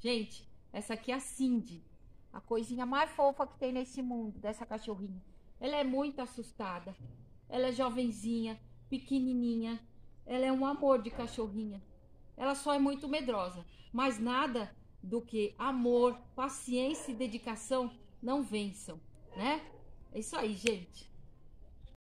Gente, essa aqui é a Cindy. A coisinha mais fofa que tem nesse mundo, dessa cachorrinha. Ela é muito assustada. Ela é jovenzinha, pequenininha. Ela é um amor de cachorrinha. Ela só é muito medrosa. Mas nada do que amor, paciência e dedicação não vençam, né? É isso aí, gente.